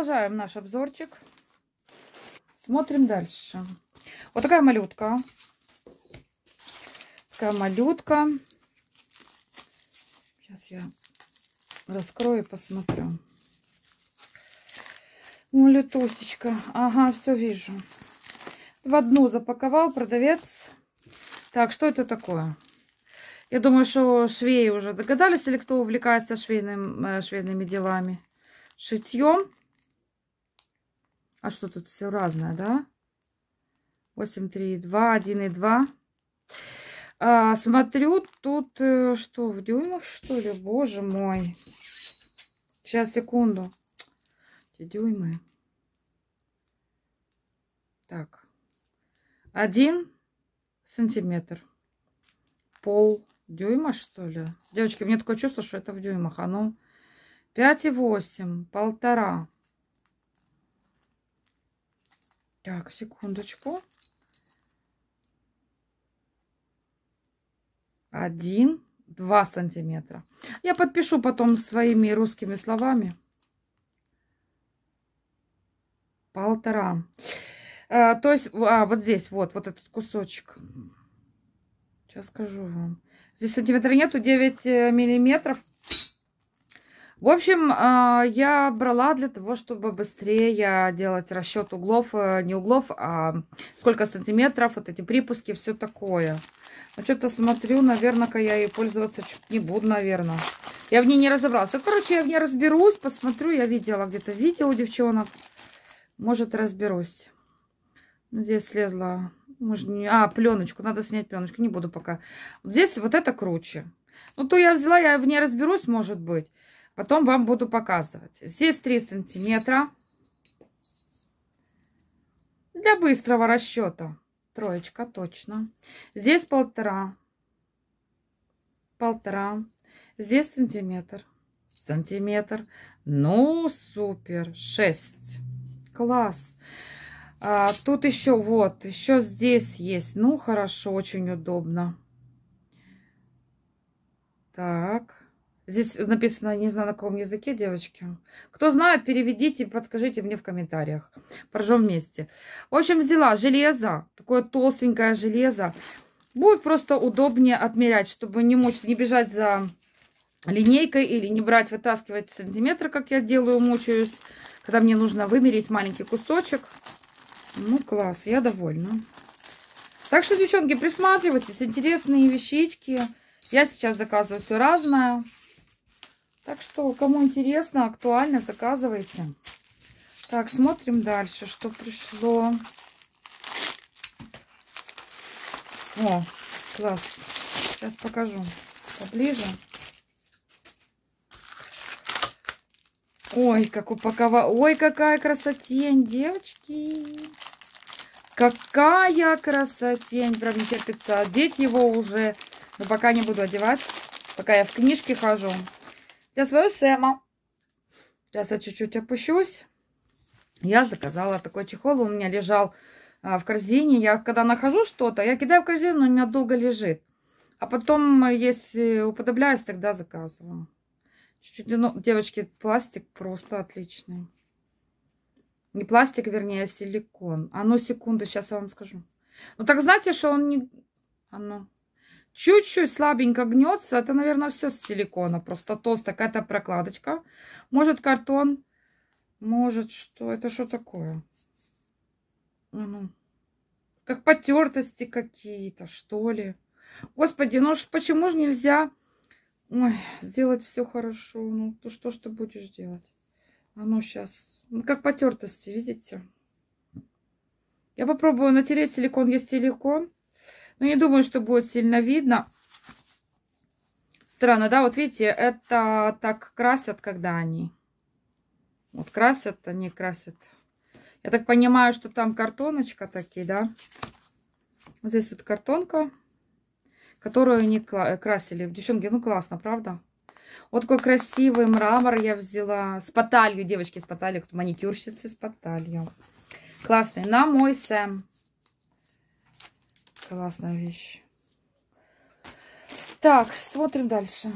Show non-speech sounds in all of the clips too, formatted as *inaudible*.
продолжаем наш обзорчик. Смотрим дальше. Вот такая малютка. Такая малютка. Сейчас я раскрою и посмотрю. Малютусечка. Ага, все вижу. В одну запаковал продавец. Так, что это такое? Я думаю, что швеи уже догадались, или кто увлекается швейным, э, швейными делами. Шитьем. А что тут все разное, да? 8, 3, 2, 1 и 2. А, смотрю, тут э, что, в дюймах, что ли? Боже мой. Сейчас, секунду. Эти дюймы. Так. Один сантиметр. Пол дюйма, что ли? Девочки, мне такое чувство, что это в дюймах. Ну, 5,8, полтора. Так, секундочку. Один, два сантиметра. Я подпишу потом своими русскими словами. Полтора. А, то есть, а, вот здесь, вот, вот этот кусочек. Сейчас скажу вам. Здесь сантиметра нету, 9 э, миллиметров. В общем, а, я брала для того, чтобы быстрее делать расчет углов, э, не углов, а сколько сантиметров, вот эти припуски, все такое. Но что-то смотрю, наверное-ка я ей пользоваться чуть не буду, наверное. Я в ней не разобралась. Ну, короче, я в ней разберусь, посмотрю. Я видела где-то видео у девчонок. Может, разберусь. Здесь слезла может, не... А, пленочку. Надо снять пленочку. Не буду пока. Вот здесь вот это круче. Ну, то я взяла, я в ней разберусь, может быть. Потом вам буду показывать. Здесь 3 сантиметра. Для быстрого расчета. Троечка, точно. Здесь полтора. Полтора. Здесь сантиметр. Сантиметр. Ну, супер. Шесть. Класс. А, тут еще вот, еще здесь есть. Ну, хорошо, очень удобно. Так. Здесь написано, не знаю на каком языке, девочки. Кто знает, переведите, подскажите мне в комментариях. Прожжем вместе. В общем, взяла железо, такое толстенькое железо. Будет просто удобнее отмерять, чтобы не мучить, не бежать за линейкой или не брать, вытаскивать сантиметры, как я делаю, мучаюсь. Когда мне нужно вымерить маленький кусочек. Ну, класс, я довольна. Так что, девчонки, присматривайтесь, интересные вещички. Я сейчас заказываю все разное. Так что, кому интересно, актуально, заказывайте. Так, смотрим дальше, что пришло. О, класс. Сейчас покажу поближе. Ой, как упаковала. Ой, какая красотень, девочки. Какая красотень. Прям не терпится одеть его уже. Но пока не буду одевать. Пока я в книжке хожу. Я свою Сэма. Сейчас я чуть-чуть опущусь. Я заказала такой чехол. Он у меня лежал а, в корзине. Я когда нахожу что-то, я кидаю в корзину, но у меня долго лежит. А потом, если уподобляюсь, тогда заказываю. Чуть-чуть, ну, девочки, пластик просто отличный. Не пластик, вернее, а силикон. А ну, секунду, сейчас я вам скажу. Ну, так знаете, что он не... Оно чуть-чуть слабенько гнется. Это, наверное, все с силикона. Просто толстая какая-то прокладочка. Может, картон. Может, что? Это что такое? Ну, как потертости какие-то, что ли. Господи, ну почему же нельзя Ой, сделать все хорошо. Ну, то что ж ты будешь делать? Оно сейчас, ну, как потертости, видите? Я попробую натереть силикон. Есть силикон. Но не думаю, что будет сильно видно. Странно, да? Вот видите, это так красят, когда они... Вот красят, они красят. Я так понимаю, что там картоночка такие, да? Вот здесь вот картонка которую они красили. Девчонки, ну классно, правда? Вот такой красивый мрамор я взяла. С поталью, девочки, с поталью. Кто маникюрщицы с поталью. Классный. На мой Сэм. Классная вещь. Так, смотрим дальше.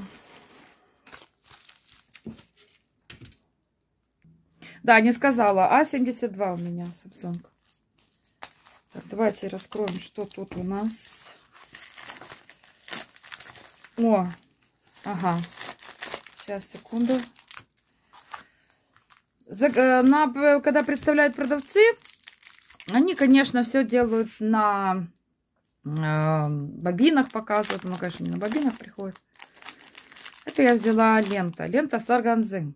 Да, не сказала. А72 у меня Samsung. Так, давайте раскроем, что тут у нас. О, ага. Сейчас, секунду. За, э, на, когда представляют продавцы, они, конечно, все делают на э, бобинах показывают. Ну, конечно, не на бобинах приходит. Это я взяла лента. Лента с органзы.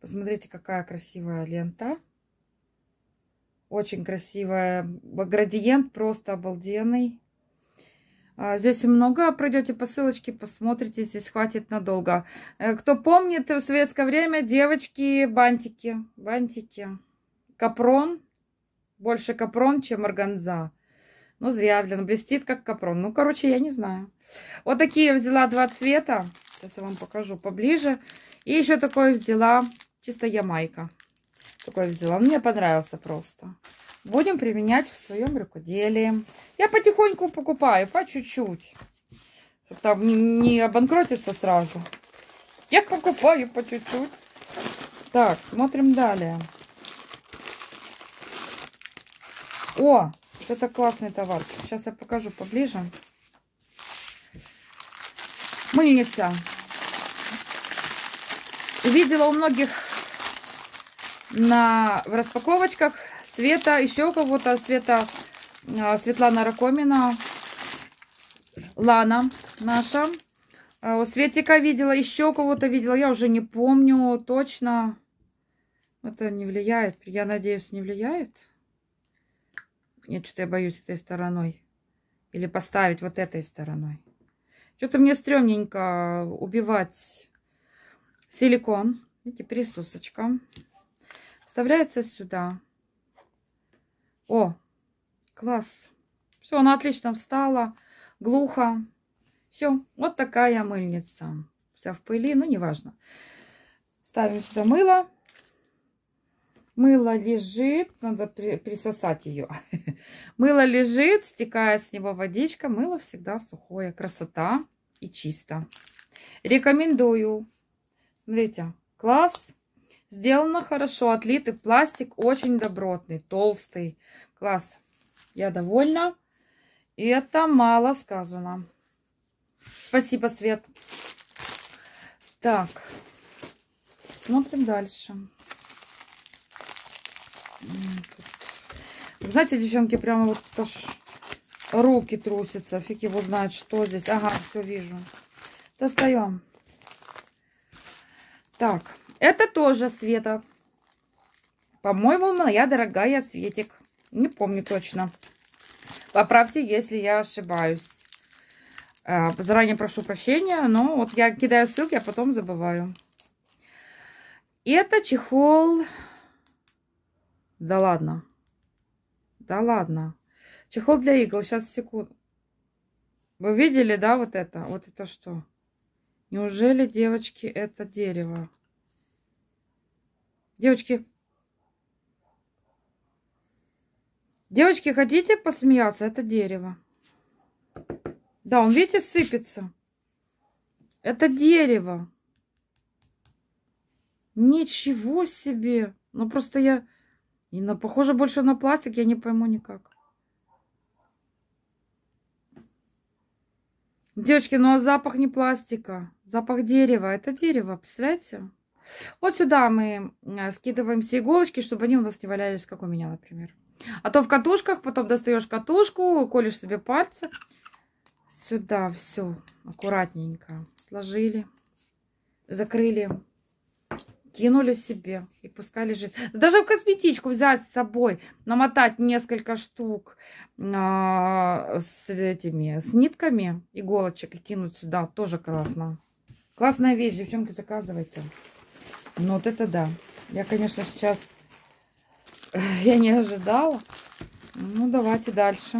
Посмотрите, какая красивая лента. Очень красивая. Градиент просто обалденный. А, здесь много, пройдете по ссылочке, посмотрите, здесь хватит надолго. Э, кто помнит, в советское время девочки бантики, бантики, капрон, больше капрон, чем органза. Ну, зря, блин, блестит как капрон. Ну, короче, я не знаю. Вот такие я взяла два цвета. Сейчас я вам покажу поближе. И еще такой взяла, чисто ямайка. Такой взяла. Мне понравился просто будем применять в своем рукоделии. Я потихоньку покупаю, по чуть-чуть. Чтобы там не, не обанкротиться сразу. Я покупаю по чуть-чуть. Так, смотрим далее. О, это классный товар. Сейчас я покажу поближе. Мыльница. Увидела у многих на в распаковочках Света, еще у кого-то, Света, а, Светлана Ракомина, Лана наша. А, у Светика видела, еще кого-то видела, я уже не помню точно. Это не влияет, я надеюсь, не влияет. Нет, что-то я боюсь этой стороной. Или поставить вот этой стороной. Что-то мне стрёмненько убивать силикон. Видите, присосочка. Вставляется сюда. О, класс. Все, она отлично встала. Глухо. Все, вот такая мыльница. Вся в пыли, ну неважно. Ставим сюда мыло. Мыло лежит, надо при, присосать ее. *laughs* Мыло лежит, стекает с него водичка. Мыло всегда сухое. Красота и чисто. Рекомендую. Смотрите, класс. Сделано хорошо, отлитый пластик, очень добротный, толстый. Класс. Я довольна. И это мало сказано. Спасибо, Свет. Так, смотрим дальше. Знаете, девчонки, прямо вот аж руки трусятся. Фиг его знает, что здесь. Ага, все вижу. Достаем. Так, это тоже Света. По-моему, моя дорогая Светик. Не помню точно. Поправьте, если я ошибаюсь. А, заранее прошу прощения, но вот я кидаю ссылки, а потом забываю. Это чехол... Да ладно. Да ладно. Чехол для игл. Сейчас, секунду. Вы видели, да, вот это? Вот это что? Неужели, девочки, это дерево? Девочки, девочки, хотите посмеяться? Это дерево. Да, он, видите, сыпется. Это дерево. Ничего себе. Ну, просто я... И на, похоже больше на пластик, я не пойму никак. Девочки, ну а запах не пластика. Запах дерева. Это дерево, представляете? Вот сюда мы э, скидываем все иголочки, чтобы они у нас не валялись, как у меня, например. А то в катушках, потом достаешь катушку, колешь себе пальцы. Сюда все аккуратненько сложили, закрыли, кинули себе и пускай лежит. Даже в косметичку взять с собой, намотать несколько штук а, с этими, с нитками иголочек и кинуть сюда, тоже классно. Классная вещь, девчонки, заказывайте. Ну вот это да. Я, конечно, сейчас... *laughs* Я не ожидала. Ну, давайте дальше.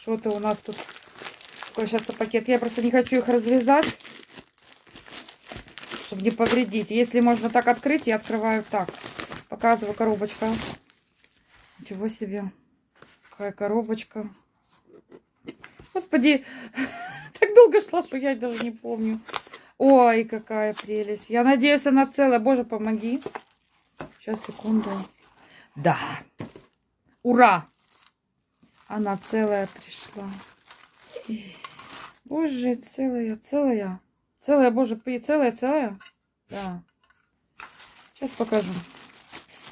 Что-то у нас тут... Какой сейчас пакет. Я просто не хочу их разрезать. Не повредить. Если можно так открыть, я открываю так. Показываю коробочка. Ничего себе. Какая коробочка. Господи, *laughs* так долго шла, что я даже не помню. Ой, какая прелесть. Я надеюсь, она целая. Боже, помоги. Сейчас, секунду. Да. Ура! Она целая пришла. Боже, целая, целая. Целая, боже, целая, целая. Да. Сейчас покажу.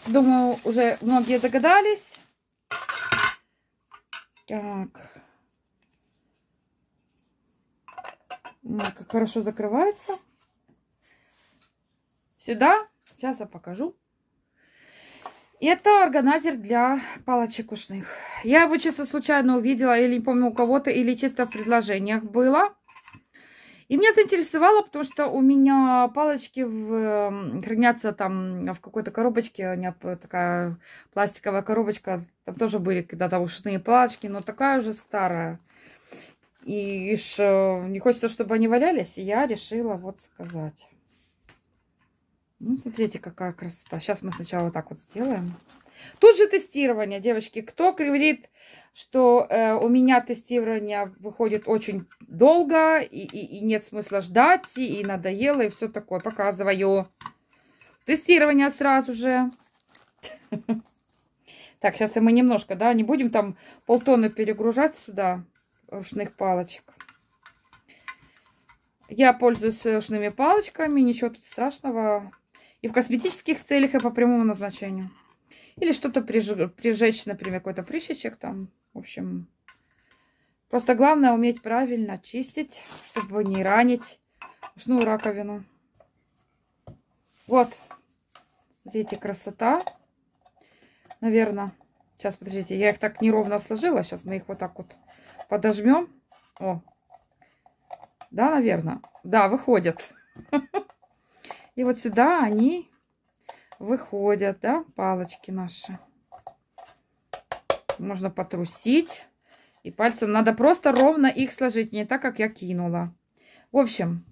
Думаю, уже многие догадались. Так. Как хорошо закрывается. Сюда. Сейчас я покажу. Это органайзер для палочек ушных. Я его чисто случайно увидела, или не помню у кого-то, или чисто в предложениях было. И меня заинтересовало, потому что у меня палочки в, хранятся там в какой-то коробочке. У меня такая пластиковая коробочка. Там тоже были когда-то ушные палочки, но такая уже старая. И что не хочется, чтобы они валялись, и я решила вот сказать. Ну, смотрите, какая красота. Сейчас мы сначала вот так вот сделаем. Тут же тестирование, девочки. Кто говорит, что э, у меня тестирование выходит очень долго, и, и, и нет смысла ждать, и, и надоело, и все такое. Показываю. Тестирование сразу же. *laughs* Так, сейчас мы немножко, да, не будем там полтонны перегружать сюда ручных палочек. Я пользуюсь ручными палочками, ничего тут страшного. И в косметических целях, и по прямому назначению. Или что-то приж... прижечь, например, какой-то прыщичек там. В общем, просто главное уметь правильно чистить, чтобы не ранить ушную раковину. Вот. Видите, красота. Наверное. Сейчас, подождите, я их так неровно сложила. Сейчас мы их вот так вот подожмем. О. Да, наверное. Да, выходят. *laughs* И вот сюда они выходят, да, палочки наши. Можно потрусить. И пальцем надо просто ровно их сложить, не так, как я кинула. В общем,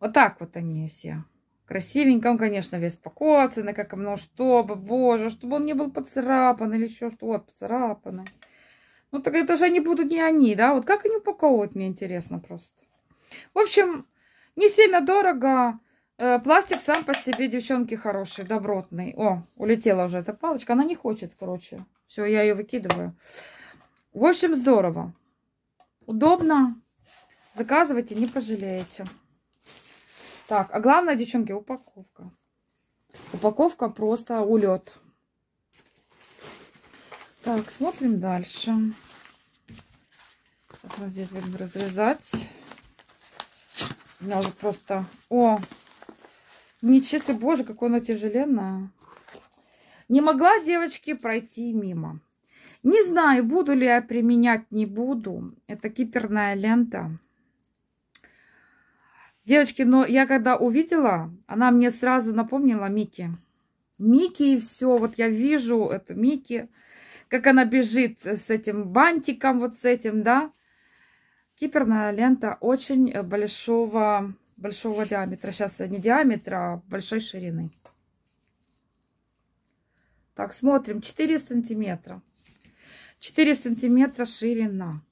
вот так вот они все. Красивенько он, конечно, весь покоцанный, как ну чтобы, боже, чтобы он не был поцарапан или еще что, вот, поцарапанный. Ну, так это же они будут не они, да? Вот как они упаковывают, мне интересно просто. В общем, не сильно дорого. Э, пластик сам по себе, девчонки, хороший, добротный. О, улетела уже эта палочка. Она не хочет, короче. Все, я ее выкидываю. В общем, здорово. Удобно. Заказывайте, не пожалеете. Так, а главное, девчонки, упаковка. Упаковка просто улет. Так, смотрим дальше. Так, мы здесь будем разрезать. У меня уже просто... О, Нечестно, боже, какое оно тяжеленное. Не могла девочки пройти мимо. Не знаю, буду ли я применять, не буду. Это киперная лента. Девочки, но я когда увидела, она мне сразу напомнила Мики. Мики и все. Вот я вижу эту Мики, как она бежит с этим бантиком, вот с этим, да. Киперная лента очень большого большого диаметра. Сейчас не диаметра, а большой ширины. Так, смотрим. 4 сантиметра. 4 сантиметра ширина.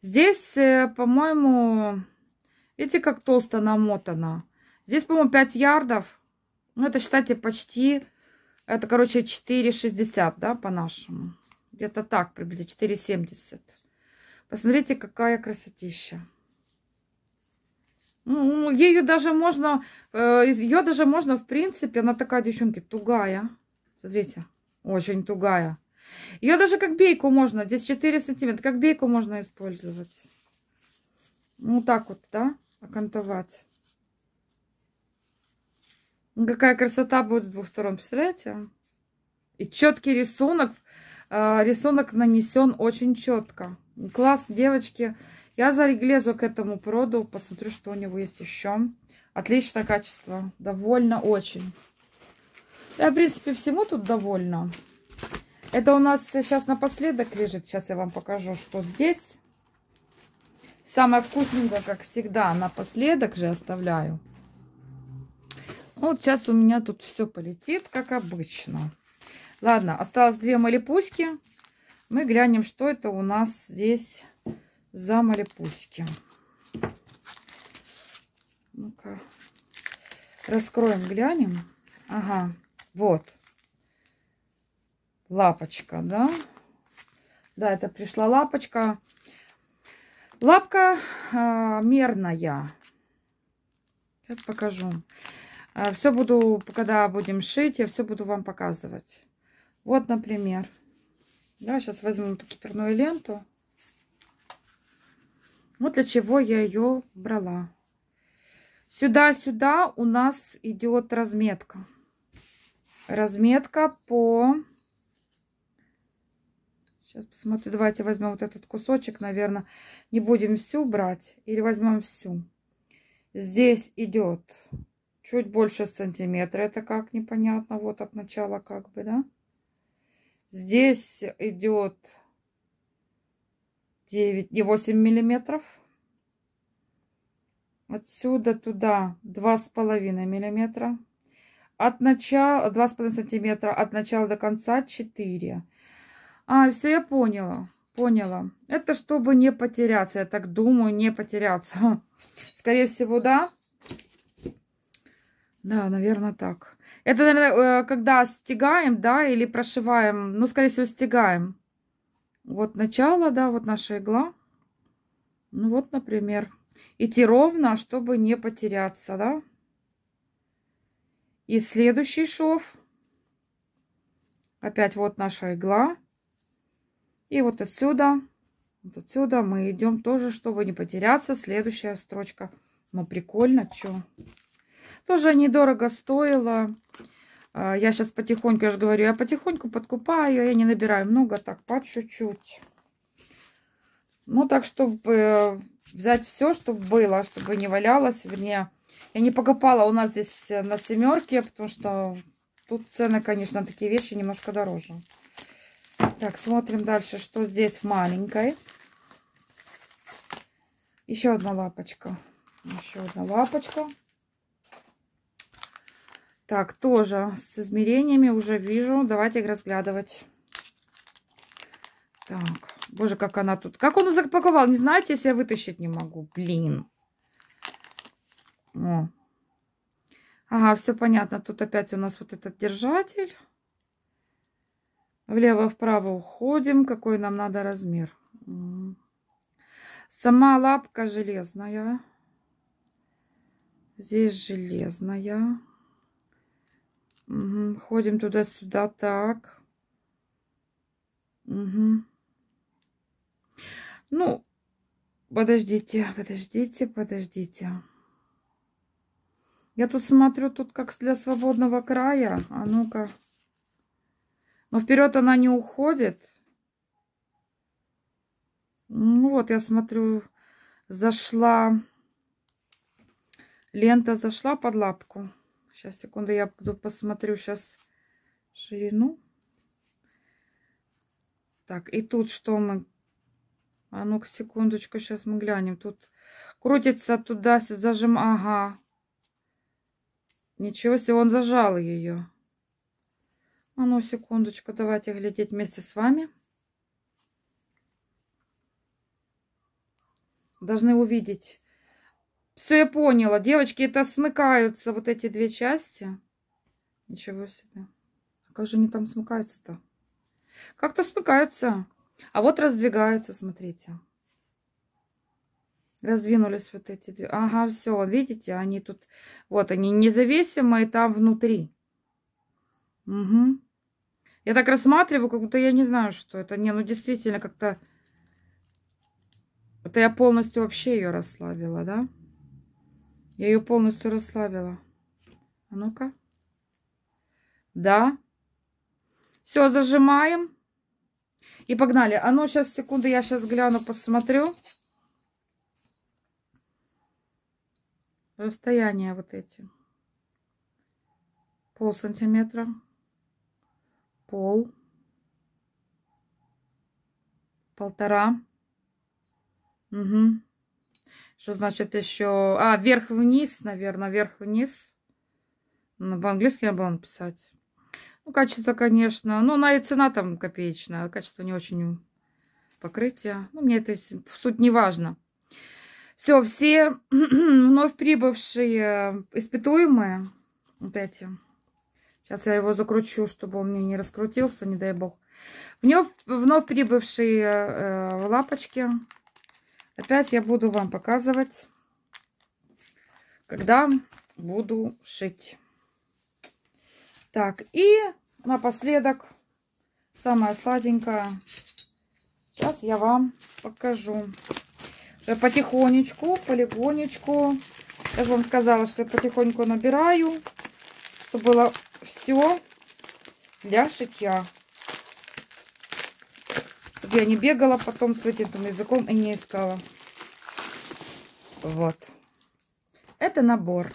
Здесь, э, по-моему, видите, как толсто намотано. Здесь, по-моему, 5 ярдов. Ну, это, считайте, почти... Это, короче, 4,60, да, по-нашему. Где-то так, приблизительно 4,70. Посмотрите, какая красотища. Ну, даже можно, э, ее даже можно, в принципе, она такая, девчонки, тугая. Смотрите, очень тугая. Ее даже как бейку можно, здесь 4 сантиметра, как бейку можно использовать. Ну, так вот, да, окантовать. Какая красота будет с двух сторон, представляете? И четкий рисунок, э, рисунок нанесен очень четко. Класс, девочки. Я залезу к этому проду, посмотрю, что у него есть еще. Отличное качество. Довольно очень. Я, в принципе, всему тут довольна. Это у нас сейчас напоследок лежит. Сейчас я вам покажу, что здесь. Самое вкусненькое, как всегда, напоследок же оставляю. Вот сейчас у меня тут все полетит, как обычно. Ладно, осталось две малипуськи. Мы глянем, что это у нас здесь за малипуськи. Ну-ка, раскроем, глянем. Ага, вот. Лапочка, да? Да, это пришла лапочка. Лапка э, мерная. Сейчас покажу. Э, все буду, когда будем шить, я все буду вам показывать. Вот, например. Да, сейчас возьму эту киперную ленту. Вот для чего я ее брала. Сюда-сюда у нас идет разметка. Разметка по... Сейчас посмотрю. Давайте возьмем вот этот кусочек, наверное. Не будем всю брать. Или возьмем всю. Здесь идет чуть больше сантиметра. Это как непонятно. Вот от начала как бы, да? Здесь идет 9 и 8 миллиметров. Отсюда туда два с половиной миллиметра. От начала, два с половиной сантиметра, от начала до конца 4. А, все, я поняла. Поняла. Это чтобы не потеряться. Я так думаю, не потеряться. *laughs* Скорее всего, да. Да, наверное, так. Это, наверное, э, когда стягаем, да, или прошиваем. Ну, скорее всего, стягаем. Вот начало, да, вот наша игла. Ну, вот, например. Идти ровно, чтобы не потеряться, да. И следующий шов. Опять вот наша игла. И вот отсюда, вот отсюда мы идем тоже, чтобы не потеряться. Следующая строчка. Ну, прикольно, что. Тоже недорого стоило. А, я сейчас потихоньку, я же говорю, я потихоньку подкупаю, я не набираю много, так, по чуть-чуть. Ну, так, чтобы взять все, чтобы было, чтобы не валялось. Вернее, я не покупала у нас здесь на семерке, потому что тут цены, конечно, такие вещи немножко дороже. Так, смотрим дальше, что здесь в маленькой. Еще одна лапочка. Еще одна лапочка. Так, тоже с измерениями уже вижу. Давайте их разглядывать. Так, боже, как она тут. Как он запаковал? Не знаете, если я вытащить не могу. Блин. О. Ага, все понятно. Тут опять у нас вот этот держатель. Влево-вправо уходим. Какой нам надо размер? Сама лапка железная. Здесь железная. Угу. Ходим туда-сюда. Так. Угу. Ну, подождите, подождите, подождите. Я тут смотрю, тут как для свободного края. А ну-ка. Но вперед она не уходит. Ну вот, я смотрю, зашла. Лента зашла под лапку. Сейчас, секунду, я посмотрю сейчас ширину. Так, и тут что мы... А ну-ка, секундочку, сейчас мы глянем. Тут крутится туда, зажим... Ага. Ничего себе, он зажал ее. А ну, секундочку, давайте глядеть вместе с вами. Должны увидеть все, я поняла. Девочки, это смыкаются вот эти две части. Ничего себе. А как же они там смыкаются-то? Как-то смыкаются. А вот раздвигаются, смотрите. Раздвинулись вот эти две. Ага, все, видите, они тут... Вот они независимые там внутри. Угу. Я так рассматриваю, как будто я не знаю, что это. Не, ну действительно как-то... Это я полностью вообще ее расслабила, да? Я ее полностью расслабила. А ну-ка. Да. Все, зажимаем. И погнали. А ну, сейчас, секунду, я сейчас гляну, посмотрю. Расстояние вот эти. Пол сантиметра. Пол. Полтора. Угу. Что значит еще? А, вверх-вниз, наверное, вверх-вниз. Ну, по-английски я буду написать. Ну, качество, конечно. Ну, на и цена там копеечная. Качество не очень покрытие. Ну, мне это суть не важно. Все, все *clears throat* вновь прибывшие испытуемые, вот эти, Сейчас я его закручу, чтобы он мне не раскрутился, не дай бог. Вновь, вновь прибывшие э, лапочки. Опять я буду вам показывать, когда буду шить. Так, и напоследок самое сладенькое. Сейчас я вам покажу. Я потихонечку, полигонечку. Я вам сказала, что я потихоньку набираю, чтобы было все для шитья. Я не бегала потом с этим языком и не искала. Вот. Это набор.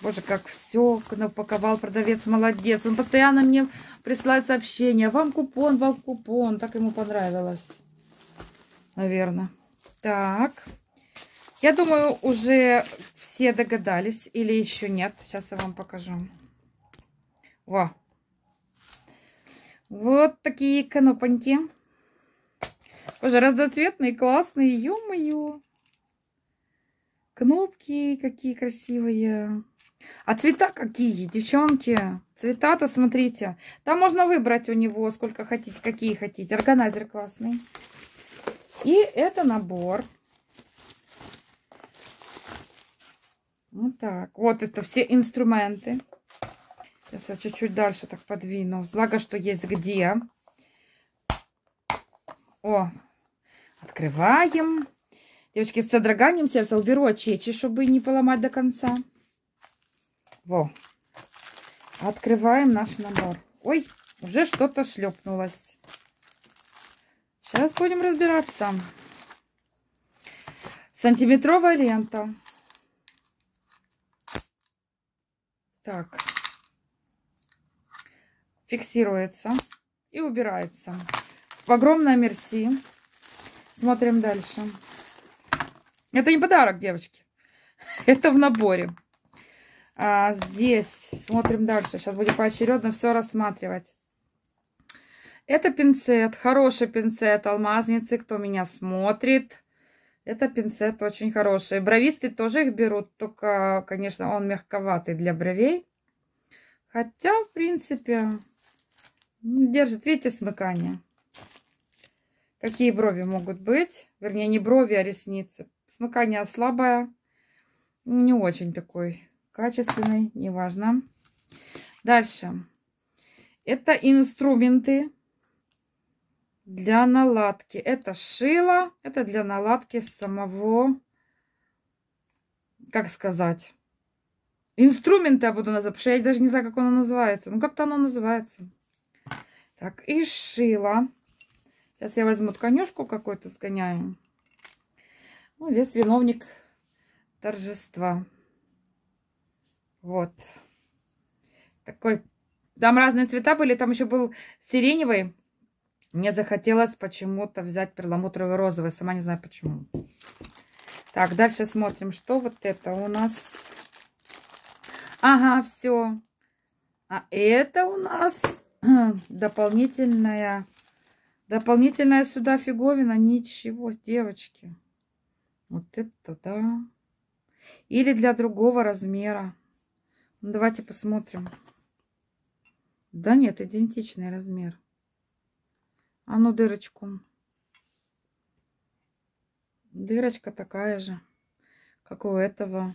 Боже, как все напаковал продавец, молодец. Он постоянно мне присылает сообщения. Вам купон, вам купон. Так ему понравилось. Наверное. Так. Я думаю, уже все догадались. Или еще нет. Сейчас я вам покажу. Во. Вот такие конопоньки. Боже, разноцветные, классные. Ё-моё. Кнопки какие красивые. А цвета какие, девчонки? Цвета-то, смотрите. Там можно выбрать у него сколько хотите, какие хотите. Органайзер классный. И это набор. Вот так. Вот это все инструменты. Сейчас я чуть-чуть дальше так подвину. Благо, что есть где. О, открываем. Девочки, с содроганием сердца уберу очечи, чтобы не поломать до конца. Во. Открываем наш набор. Ой, уже что-то шлепнулось. Сейчас будем разбираться. Сантиметровая лента. Так. Фиксируется и убирается. В огромное мерси. Смотрим дальше. Это не подарок, девочки. *laughs* Это в наборе. А здесь смотрим дальше. Сейчас будем поочередно все рассматривать. Это пинцет. Хороший пинцет алмазницы. Кто меня смотрит. Это пинцет очень хороший. Бровисты тоже их берут. Только, конечно, он мягковатый для бровей. Хотя, в принципе, держит. Видите, смыкание. Какие брови могут быть? Вернее, не брови, а ресницы. Смыкание слабое. Не очень такой качественный, неважно. Дальше. Это инструменты для наладки. Это шило. Это для наладки самого, как сказать, инструменты я буду называть, потому что я даже не знаю, как оно называется. Ну, как-то оно называется. Так, и шило. Сейчас я возьму тканюшку какую-то, сгоняю. Ну, здесь виновник торжества. Вот. Такой. Там разные цвета были. Там еще был сиреневый. Мне захотелось почему-то взять перламутровый розовый. Сама не знаю почему. Так, дальше смотрим, что вот это у нас. Ага, все. А это у нас *clears throat* дополнительная, дополнительная сюда фиговина. Ничего, девочки. Вот это да. Или для другого размера. Ну, давайте посмотрим. Да нет, идентичный размер. А ну дырочку. Дырочка такая же, как у этого.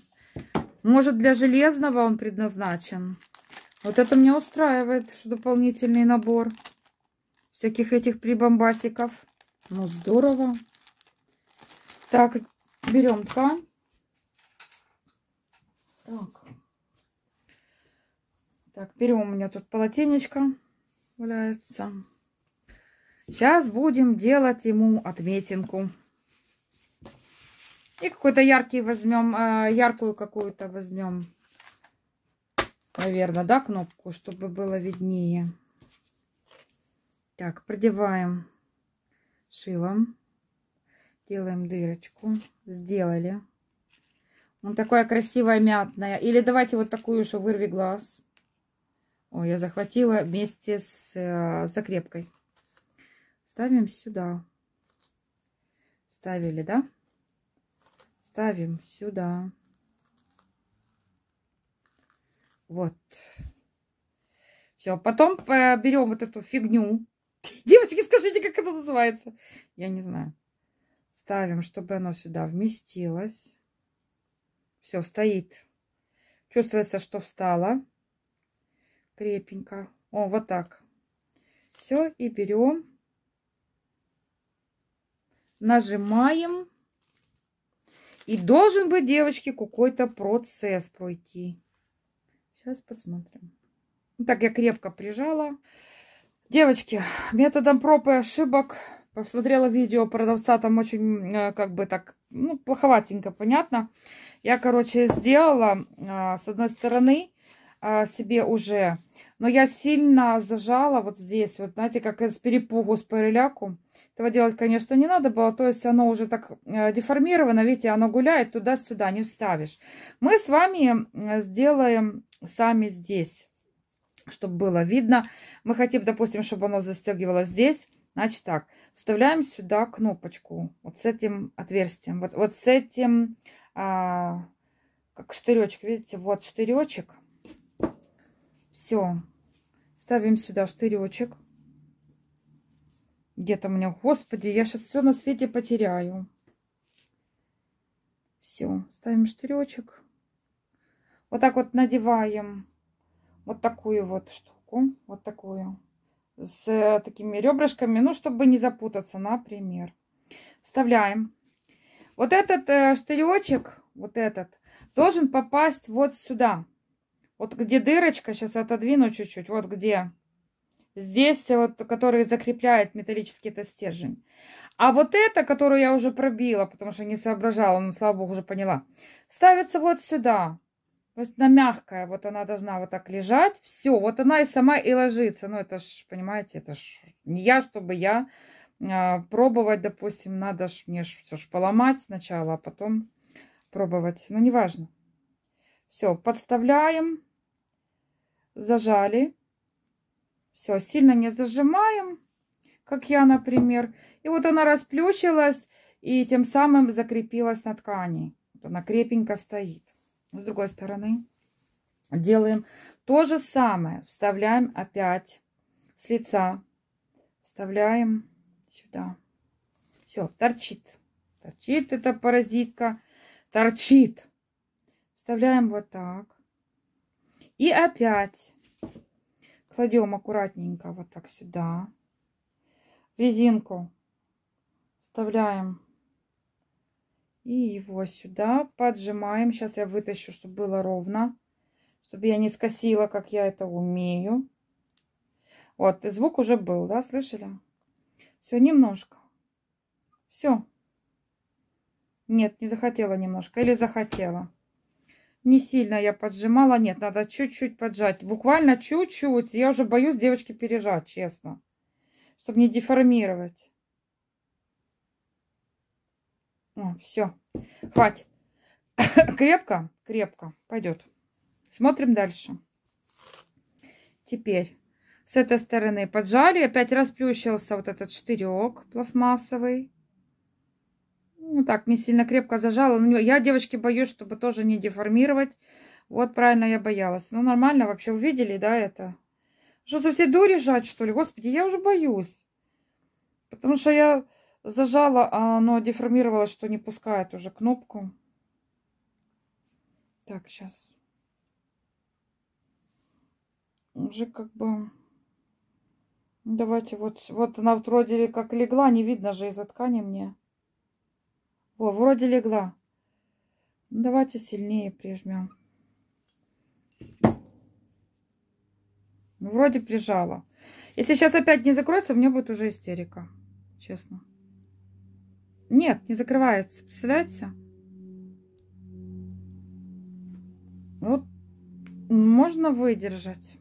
Может для железного он предназначен. Вот это меня устраивает, что дополнительный набор всяких этих прибамбасиков. Ну здорово. Так, Берем ткань. Так. Так, берем у меня тут полотенечко валяется. Сейчас будем делать ему отметинку. И какой-то яркий возьмем, э, яркую какую-то возьмем, наверное, да, кнопку, чтобы было виднее. Так, продеваем шилом. Делаем дырочку. Сделали. Он такая красивая мятная. Или давайте вот такую же вырви глаз. Ой, я захватила вместе с э, закрепкой. Ставим сюда. Ставили, да? Ставим сюда. Вот. Все, потом берем вот эту фигню. *laughs* Девочки, скажите, как это называется? Я не знаю. Ставим, чтобы оно сюда вместилось. Все, стоит. Чувствуется, что встало. Крепенько. О, вот так. Все, и берем. Нажимаем. И должен быть, девочки, какой-то процесс пройти. Сейчас посмотрим. Так я крепко прижала. Девочки, методом проб и ошибок посмотрела видео продавца, там очень э, как бы так, ну, плоховатенько, понятно. Я, короче, сделала а, с одной стороны а, себе уже, но я сильно зажала вот здесь, вот знаете, как из перепугу, с переляку. Этого делать, конечно, не надо было, то есть оно уже так э, деформировано, видите, оно гуляет туда-сюда, не вставишь. Мы с вами сделаем сами здесь чтобы было видно. Мы хотим, допустим, чтобы оно застегивалось здесь. Значит так, вставляем сюда кнопочку вот с этим отверстием, вот, вот с этим, а, как штыречек, видите, вот штыречек. Все, ставим сюда штыречек. Где-то у меня, господи, я сейчас все на свете потеряю. Все, ставим штыречек. Вот так вот надеваем вот такую вот штуку, вот такую, с э, такими ребрышками, ну, чтобы не запутаться, например. Вставляем. Вот этот э, штыречек, вот этот, должен попасть вот сюда. Вот где дырочка, сейчас отодвину чуть-чуть, вот где. Здесь вот, который закрепляет металлический это стержень. А вот это, которую я уже пробила, потому что не соображала, ну, слава богу, уже поняла, ставится вот сюда. То она мягкая, вот она должна вот так лежать. Все, вот она и сама и ложится. Ну, это ж, понимаете, это ж не я, чтобы я а, пробовать, допустим, надо ж мне все ж поломать сначала, а потом пробовать. Ну, неважно. Все, подставляем, зажали. Все, сильно не зажимаем, как я, например. И вот она расплющилась и тем самым закрепилась на ткани. Вот она крепенько стоит. С другой стороны делаем то же самое. Вставляем опять с лица. Вставляем сюда. Все, торчит. Торчит эта паразитка. Торчит. Вставляем вот так. И опять кладем аккуратненько вот так сюда. Резинку вставляем и его сюда поджимаем. Сейчас я вытащу, чтобы было ровно. Чтобы я не скосила, как я это умею. Вот, и звук уже был, да, слышали? Все, немножко. Все. Нет, не захотела немножко. Или захотела. Не сильно я поджимала. Нет, надо чуть-чуть поджать. Буквально чуть-чуть. Я уже боюсь девочки пережать, честно. Чтобы не деформировать. О, все. Хватит. *laughs* крепко? Крепко. Пойдет. Смотрим дальше. Теперь с этой стороны поджали. Опять расплющился вот этот штырек пластмассовый. Ну так, не сильно крепко зажала. Я, девочки, боюсь, чтобы тоже не деформировать. Вот правильно я боялась. Ну, нормально вообще увидели, да, это? Что, со всей дури жать, что ли? Господи, я уже боюсь. Потому что я Зажала, а оно деформировалось, что не пускает уже кнопку. Так, сейчас. Уже как бы... Давайте вот, вот она вроде как легла, не видно же из-за ткани мне. О, вроде легла. Давайте сильнее прижмем. Вроде прижала. Если сейчас опять не закроется, у меня будет уже истерика. Честно. Нет, не закрывается. Представляете? Вот можно выдержать.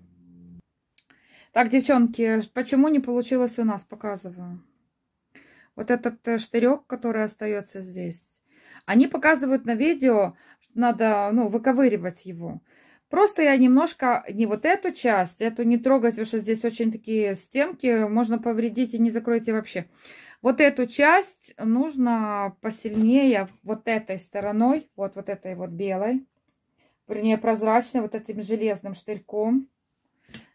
Так, девчонки, почему не получилось у нас, показываю. Вот этот э, штырек, который остается здесь. Они показывают на видео, что надо ну, выковыривать его. Просто я немножко, не вот эту часть, эту не трогать, потому что здесь очень такие стенки, можно повредить и не закроете вообще. Вот эту часть нужно посильнее вот этой стороной, вот, вот этой вот белой, вернее прозрачной, вот этим железным штырьком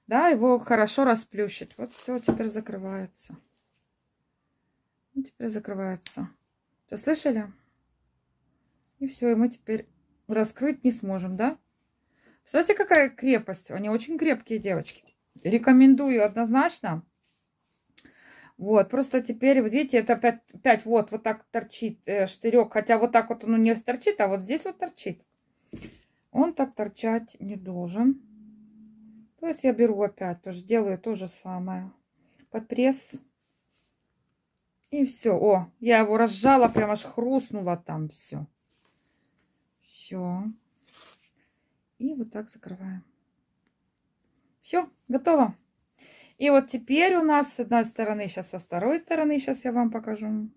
да, его хорошо расплющить. Вот все, теперь закрывается. Теперь закрывается. Все слышали? И все, и мы теперь раскрыть не сможем, да? Представляете, какая крепость? Они очень крепкие девочки. Рекомендую однозначно. Вот, просто теперь, вот видите, это опять, опять вот, вот так торчит э, штырек. Хотя вот так вот он не торчит, а вот здесь вот торчит. Он так торчать не должен. То есть я беру опять, тоже делаю то же самое. Под пресс. И все. О, я его разжала, прям аж хрустнула там все. Все. И вот так закрываем. Все, готово. И вот теперь у нас с одной стороны, сейчас со второй стороны, сейчас я вам покажу.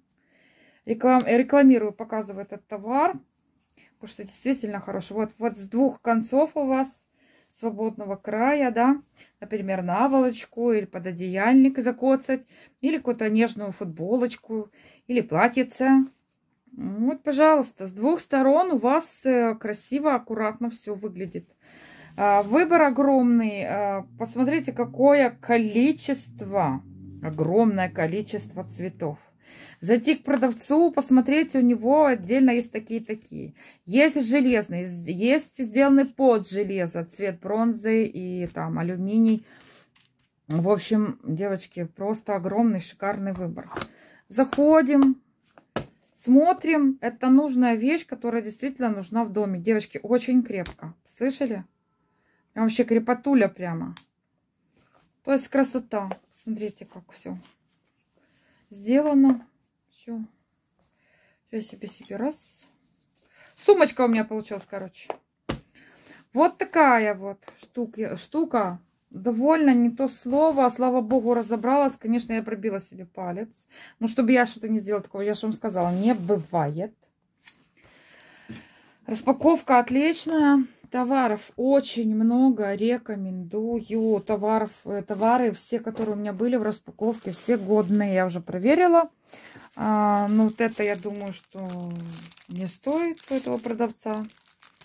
Реклам, рекламирую, показываю этот товар. Потому что действительно хороший. Вот, вот с двух концов у вас свободного края, да, например, наволочку или пододеяльник закоцать, или какую-то нежную футболочку, или платьице. Вот, пожалуйста, с двух сторон у вас э, красиво, аккуратно все выглядит. А, выбор огромный. А, посмотрите, какое количество, огромное количество цветов. Зайти к продавцу, посмотреть, у него отдельно есть такие-такие. Есть железные, есть сделанный под железо, цвет бронзы и там алюминий. В общем, девочки, просто огромный шикарный выбор. Заходим, смотрим. Это нужная вещь, которая действительно нужна в доме. Девочки, очень крепко. Слышали? Вообще крепотуля прямо. То есть красота. Смотрите, как все сделано. Все. Сейчас себе себе раз. Сумочка у меня получилась, короче. Вот такая вот штука. штука. Довольно не то слово. Слава богу, разобралась. Конечно, я пробила себе палец. Но чтобы я что-то не сделала такого, я же вам сказала, не бывает. Распаковка отличная. Товаров очень много, рекомендую. Товаров, э, товары, все, которые у меня были в распаковке, все годные, я уже проверила. А, ну, вот это, я думаю, что не стоит у этого продавца.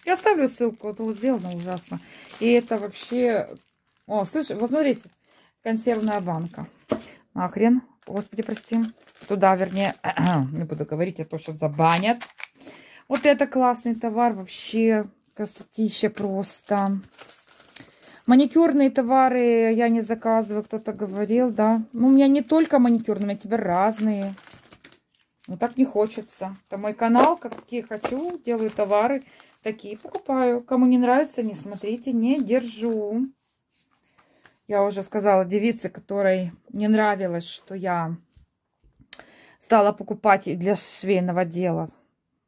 Я оставлю ссылку, это вот сделано ужасно. И это вообще... О, слышь, вот смотрите, консервная банка. Нахрен, господи, прости. Туда, вернее, *clears throat* не буду говорить, а то сейчас забанят. Вот это классный товар, вообще Красотища просто. Маникюрные товары я не заказываю, кто-то говорил, да. Ну, у меня не только маникюрные, у меня теперь разные. Ну, так не хочется. Это мой канал, какие хочу, делаю товары. Такие покупаю. Кому не нравится, не смотрите, не держу. Я уже сказала девице, которой не нравилось, что я стала покупать для швейного дела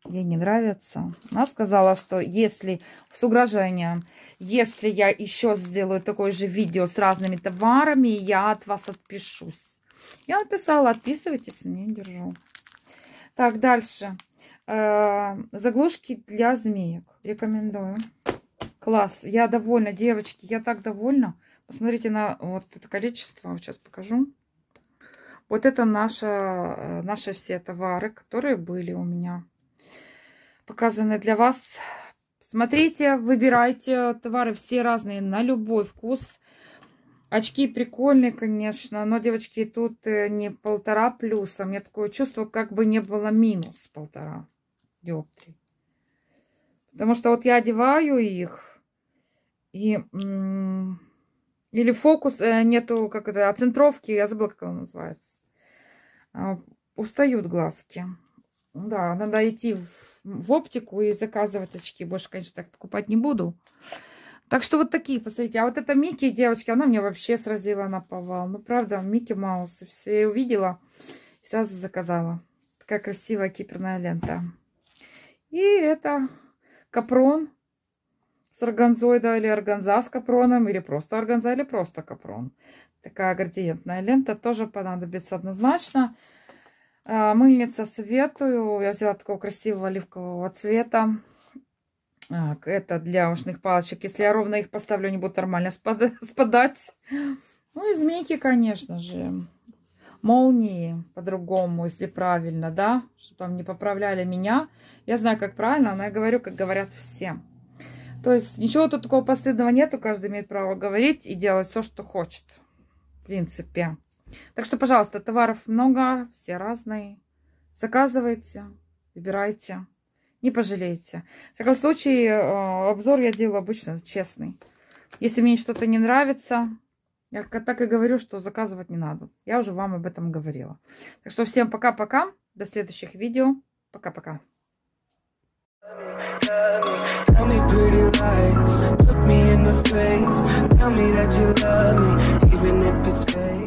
ей не нравится. Она сказала, что если с угрожением, если я еще сделаю такое же видео с разными товарами, я от вас отпишусь. Я написала, отписывайтесь, не держу. Так, дальше. Э, заглушки для змеек. Рекомендую. Класс. Я довольна, девочки. Я так довольна. Посмотрите на вот это количество. Сейчас покажу. Вот это наша, э, наши все товары, которые были у меня показаны для вас. Смотрите, выбирайте товары все разные, на любой вкус. Очки прикольные, конечно, но, девочки, тут э, не полтора плюса. У меня такое чувство, как бы не было минус полтора диоптрий. Потому что вот я одеваю их, и... Или фокус, э, нету, как это, оцентровки, я забыла, как она называется. А, устают глазки. Да, надо идти в в оптику и заказывать очки. Больше, конечно, так покупать не буду. Так что вот такие, посмотрите. А вот эта Микки, девочки, она мне вообще сразила на повал. Ну, правда, Микки Маус. Все я увидела и сразу заказала. Такая красивая киперная лента. И это капрон с органзой, да, или органза с капроном, или просто органза, или просто капрон. Такая градиентная лента тоже понадобится однозначно. А, мыльница советую. Я взяла такого красивого оливкового цвета. Это для ушных палочек. Если я ровно их поставлю, они будут нормально *laughs* спадать. Ну и змейки, конечно же. Молнии по-другому, если правильно, да? Что там не поправляли меня. Я знаю, как правильно, но я говорю, как говорят все. То есть ничего тут такого постыдного нету, каждый имеет право говорить и делать все, что хочет. В принципе. Так что, пожалуйста, товаров много, все разные. Заказывайте, выбирайте, не пожалеете. В таком случае, э, обзор я делаю обычно честный. Если мне что-то не нравится, я так и говорю, что заказывать не надо. Я уже вам об этом говорила. Так что всем пока-пока. До следующих видео. Пока-пока. Tell me pretty lies, look me in the face Tell me that you love me, even if it's fake